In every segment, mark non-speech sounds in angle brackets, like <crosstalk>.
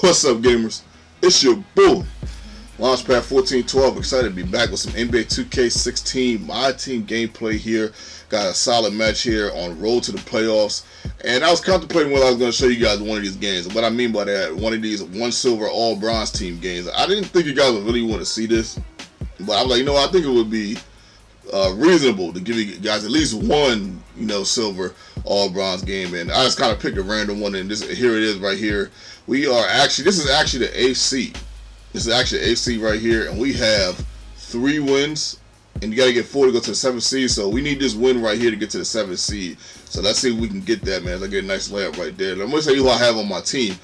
What's up, gamers? It's your boy, Launchpad 1412. Excited to be back with some NBA 2K16 My Team gameplay here. Got a solid match here on Road to the Playoffs. And I was contemplating whether I was going to show you guys one of these games. What I mean by that, one of these one silver, all bronze team games. I didn't think you guys would really want to see this. But I'm like, you know, I think it would be uh, reasonable to give you guys at least one, you know, silver all bronze game. And I just kind of picked a random one, and this here it is right here. We are actually this is actually the AC. This is actually AC right here, and we have three wins, and you got to get four to go to the seventh seed. So we need this win right here to get to the seventh seed. So let's see if we can get that, man. Let's get a nice layup right there. Let me tell you who I have on my team.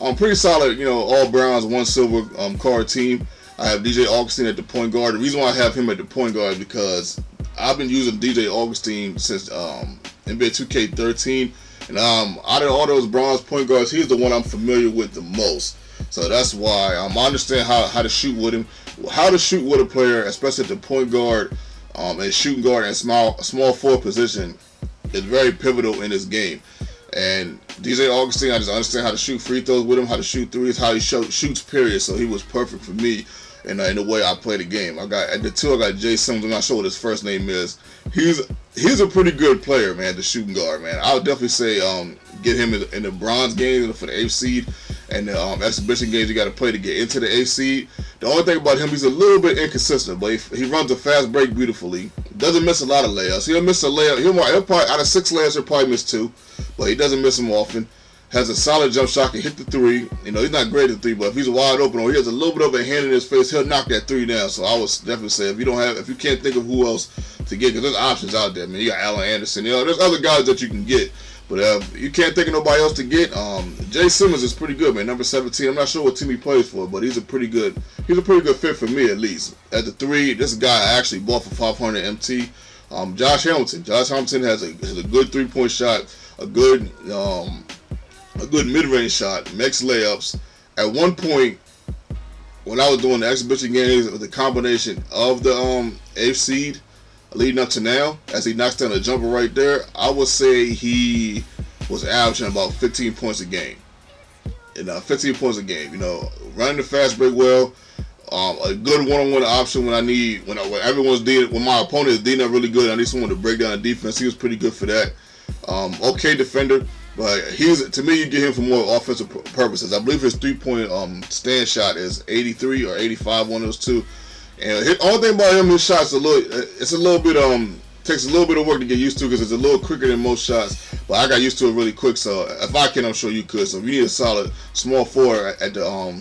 I'm pretty solid, you know, all browns, one silver um, card team. I have DJ Augustin at the point guard. The reason why I have him at the point guard is because I've been using DJ Augustin since um, NBA 2K13, and um, out of all those bronze point guards, he's the one I'm familiar with the most. So that's why um, I understand how, how to shoot with him, how to shoot with a player, especially at the point guard um, and shooting guard and small small forward position is very pivotal in this game. And DJ Augustin, I just understand how to shoot free throws with him, how to shoot threes, how he shoot, shoots, period. So he was perfect for me and uh, in the way I play the game. I got at the two, I got Jay Simmons. I'm not sure what his first name is. He's he's a pretty good player, man. The shooting guard, man. I would definitely say um, get him in the, in the bronze game for the eighth seed and the um, exhibition games you got to play to get into the eighth seed. The only thing about him, he's a little bit inconsistent, but he, he runs a fast break beautifully. Doesn't miss a lot of layups. He'll miss a layup. He'll, he'll probably out of six layups, he'll probably miss two, but he doesn't miss them often has a solid jump shot, can hit the three. You know, he's not great at three, but if he's wide open or he has a little bit of a hand in his face, he'll knock that three down. So I would definitely say if you don't have, if you can't think of who else to get, because there's options out there, man. You got Alan Anderson. You know, there's other guys that you can get. But uh, you can't think of nobody else to get. Um, Jay Simmons is pretty good, man. Number 17. I'm not sure what team he plays for, but he's a pretty good. He's a pretty good fit for me, at least. At the three, this guy I actually bought for 500 MT. Um, Josh Hamilton. Josh Hamilton has a, has a good three-point shot, a good um, a good mid-range shot, makes layups. At one point, when I was doing the exhibition games with the combination of the um eighth seed leading up to now, as he knocks down a jumper right there, I would say he was averaging about 15 points a game. You know, 15 points a game. You know, running the fast break well. Um, a good one-on-one option when I need when, I, when everyone's dealing when my opponent is dealing really good. I need someone to break down the defense. He was pretty good for that. Um, okay defender. But he's to me, you get him for more offensive purposes. I believe his three point um, stand shot is 83 or 85, one of those two. And his, only thing about him, his shots a little, it's a little bit um takes a little bit of work to get used to because it's a little quicker than most shots. But I got used to it really quick. So if I can, I'm sure you could. So if you need a solid small four at the um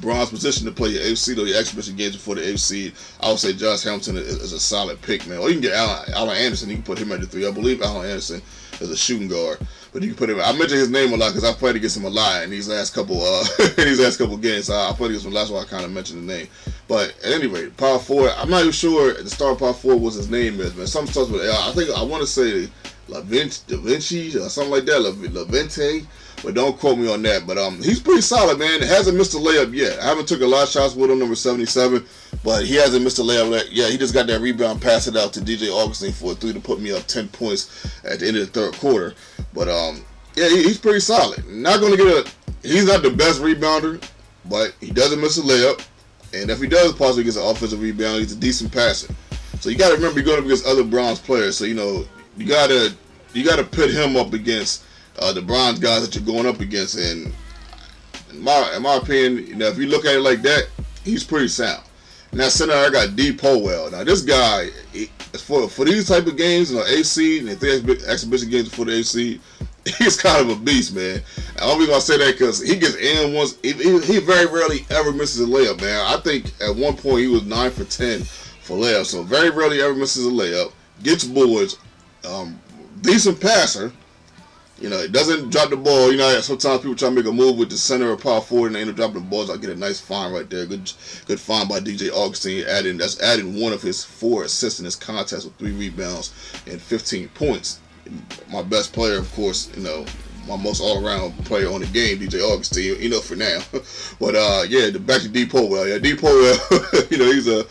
bronze position to play your AFC or your exhibition games before the AFC, I would say Josh Hamilton is, is, a solid pick, man. Or you can get Alan, Alan Anderson. You can put him at the three. I believe Alan Anderson is a shooting guard. But you can put him. I mention his name a lot because I played against him a lot in these last couple uh <laughs> in these last couple games. So I played against him. That's why I kind of mentioned the name. But at any rate, power four. I'm not even sure the star power four was his name is, man. Some starts with L. I think I want to say La Vinci, Da Vinci or something like that. La, La Vente. But don't quote me on that. But um, he's pretty solid, man. Hasn't missed a layup yet. I haven't took a lot of shots with him, number 77. But he hasn't missed a layup. Yeah, he just got that rebound, pass it out to DJ Augustin for a three to put me up 10 points at the end of the third quarter. But um, yeah, he's pretty solid. Not going to get a. He's not the best rebounder, but he doesn't miss a layup. And if he does possibly gets an offensive rebound, he's a decent passer. So you got to remember you're going up against other bronze players. So you know you gotta you gotta put him up against uh, the bronze guys that you're going up against. And in my in my opinion, you know, if you look at it like that, he's pretty sound. Now center, I got D Powell. Now this guy, he, for for these type of games, you know, AC and the exhibition games for the AC, <laughs> he's kind of a beast, man. I'm only gonna say that because he gets in once. He, he, very rarely ever misses a layup, man. I think at one point he was nine for ten for layups, so very rarely ever misses a layup. Gets boards, um, decent passer. You know, it doesn't drop the ball. You know, sometimes people try to make a move with the center or power forward and they end up dropping the balls. I get a nice find right there. Good, good find by DJ Augustin. Adding that's adding one of his four assists in this contest with three rebounds and 15 points. My best player, of course, you know, my most all-around player on the game, DJ Augustin, You know, for now. <laughs> but uh, yeah, the back to D Powell. Yeah, D Powell. <laughs> you know, he's a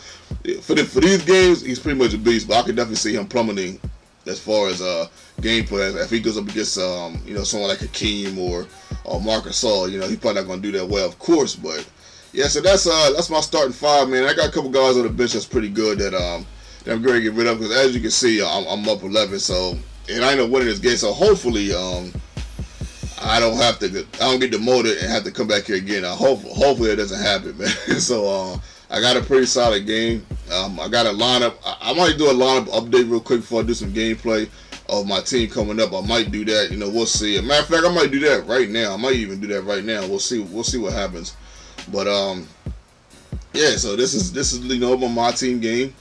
for the, for these games, he's pretty much a beast. But I can definitely see him plummeting as far as uh gameplay. If he goes up against um you know someone like Hakeem or or Marcus Gasol, you know he's probably not gonna do that well, of course. But yeah, so that's uh that's my starting five, man. I got a couple guys on the bench that's pretty good that um that I'm going to get rid of because as you can see, I'm, I'm up 11, so and I know winning this game, so hopefully um I don't have to I don't get demoted and have to come back here again. I hope hopefully it doesn't happen, <laughs> man. so uh, I got a pretty solid game. Um, I got a lineup. I, I might do a lineup update real quick before I do some gameplay of my team coming up. I might do that. You know, we'll see. Matter of fact, I might do that right now. I might even do that right now. We'll see. We'll see what happens. But um, yeah. So this is this is you know my team game.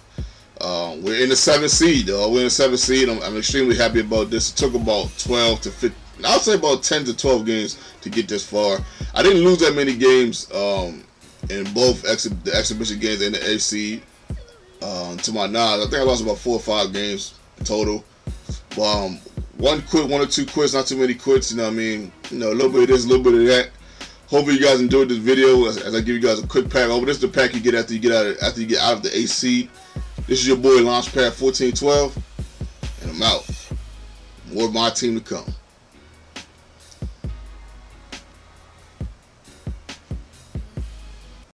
Uh, we're in the seventh seed. Though. We're in the seventh seed. I'm, I'm extremely happy about this. It took about 12 to 15. I'll say about 10 to 12 games to get this far. I didn't lose that many games um, in both the exhibition games and the AC. Uh, to my knowledge, I think I lost about four or five games total. Um, one quit, one or two quits, not too many quits. You know what I mean? You know, a little bit of this, a little bit of that. Hopefully, you guys enjoyed this video as, as I give you guys a quick pack. Oh, this is the pack you get after you get out of, after you get out of the AC. This is your boy Launchpad 1412, and I'm out. More of my team to come.